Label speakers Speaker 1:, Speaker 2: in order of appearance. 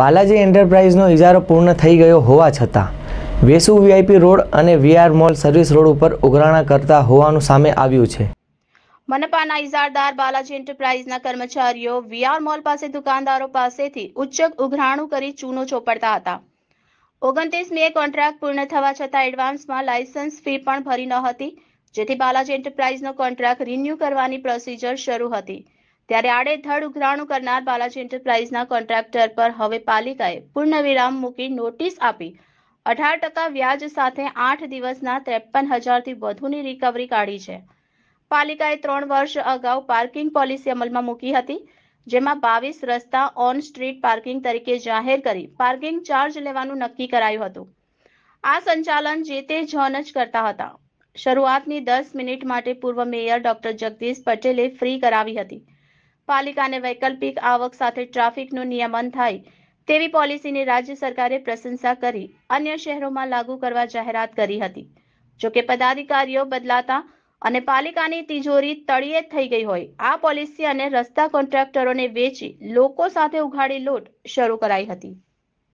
Speaker 1: બાલાજી એન્ટરપ્રાઇઝનો ઇજારો પૂર્ણ થઈ ગયો હોવા છતાં, વેસુ વીઆઈપી રોડ અને વીઆર મોલ સર્વિસ રોડ ઉપર ઉઘરાણા કરતા હોવાનું સામે આવ્યું છે.
Speaker 2: મનપાના ઇજારદાર બાલાજી એન્ટરપ્રાઇઝના કર્મચારીઓ વીઆર મોલ પાસે દુકાનદારો પાસેથી ઉચ્ચક ઉઘરાણું કરી ચૂનો ચોપડતા હતા. ઓગણત્રીસ મે કોન્ટ્રાક્ટ પૂર્ણ થવા છતાં એડવાન્સમાં લાયસન્સ ફી પણ ભરી ન હતી, જેથી બાલાજી એન્ટરપ્રાઇઝનો કોન્ટ્રાક્ટ રિન્યૂ કરવાની પ્રોસિજર શરૂ હતી. ત્યારે આડેધડ ઉઘરાણું કરનાર બાલાજી એન્ટરપ્રાઇઝના કોન્ટ્રાક્ટર પર હવે પાલિકાએ પૂર્ણવિરામ મૂકી નોટિસ આપી. અઢાર ટકા વ્યાજ સાથે આઠ દિવસના ત્રેપન હજારથી વધુની રિકવરી કાઢી છે. પાલિકાએ ત્રણ વર્ષ અગાઉ પાર્કિંગ પોલિસી અમલમાં મૂકી હતી, જેમાં બાવીસ રસ્તા ઓન સ્ટ્રીટ પાર્કિંગ તરીકે જાહેર કરી પાર્કિંગ ચાર્જ લેવાનું નક્કી કરાયું હતું. આ સંચાલન જે તે જોન જ કરતા હતા. શરૂઆતની દસ મિનિટ માટે પૂર્વ મેયર ડોક્ટર જગદીશ પટેલે ફ્રી કરાવી હતી. પાલિકાને વૈકલ્પિક આવક સાથે ટ્રાફિકનું નિયમન થાય તેવી પોલિસીની રાજ્ય સરકારે પ્રશંસા કરી અન્ય શહેરોમાં લાગુ કરવા જાહેરાત કરી હતી. જોકે પદાધિકારીઓ બદલાતા અને પાલિકાની તિજોરી તળિયે થઈ ગઈ હોય, આ પોલિસી અને રસ્તા કોન્ટ્રાક્ટરોને વેચી લોકો સાથે ઉઘાડી લૂંટ શરૂ કરાઈ હતી.